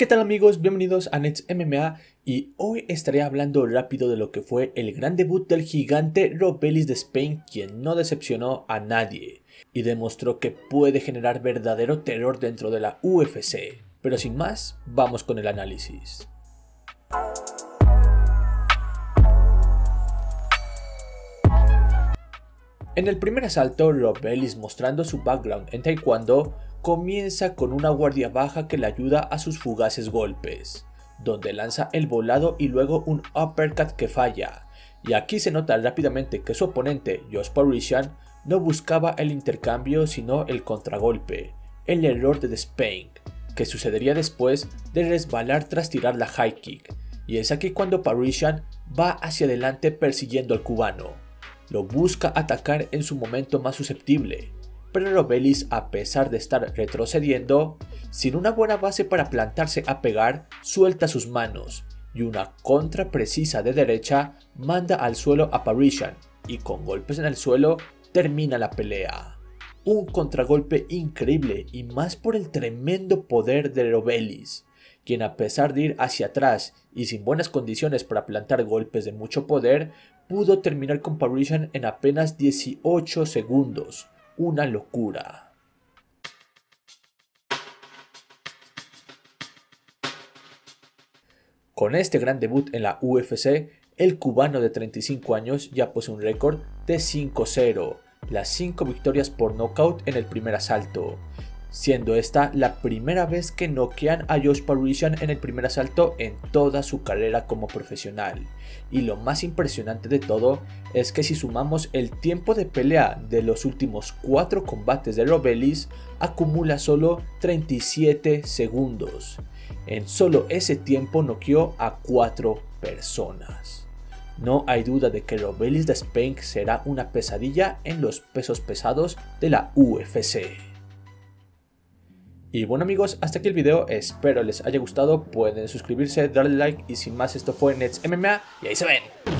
¿Qué tal amigos? Bienvenidos a Nets MMA y hoy estaré hablando rápido de lo que fue el gran debut del gigante Robelis de Spain quien no decepcionó a nadie y demostró que puede generar verdadero terror dentro de la UFC. Pero sin más, vamos con el análisis. En el primer asalto, Robelis mostrando su background en Taekwondo comienza con una guardia baja que le ayuda a sus fugaces golpes, donde lanza el volado y luego un uppercut que falla, y aquí se nota rápidamente que su oponente, Josh Parisian, no buscaba el intercambio sino el contragolpe, el error de The Spain, que sucedería después de resbalar tras tirar la high kick, y es aquí cuando Parisian va hacia adelante persiguiendo al cubano. Lo busca atacar en su momento más susceptible, pero Robelis, a pesar de estar retrocediendo, sin una buena base para plantarse a pegar, suelta sus manos y una contra precisa de derecha manda al suelo a Parisian y con golpes en el suelo termina la pelea. Un contragolpe increíble y más por el tremendo poder de Robelis, quien a pesar de ir hacia atrás y sin buenas condiciones para plantar golpes de mucho poder, pudo terminar con Parisian en apenas 18 segundos, una locura. Con este gran debut en la UFC, el cubano de 35 años ya posee un récord de 5-0, las 5 victorias por nocaut en el primer asalto, siendo esta la primera vez que noquean a Josh Parisian en el primer asalto en toda su carrera como profesional. Y lo más impresionante de todo es que si sumamos el tiempo de pelea de los últimos 4 combates de Robelis, acumula solo 37 segundos. En solo ese tiempo noqueó a 4 personas. No hay duda de que Robelis de Spank será una pesadilla en los pesos pesados de la UFC. Y bueno amigos, hasta aquí el video, espero les haya gustado, pueden suscribirse, darle like. Y sin más esto fue Nets MMA y ahí se ven.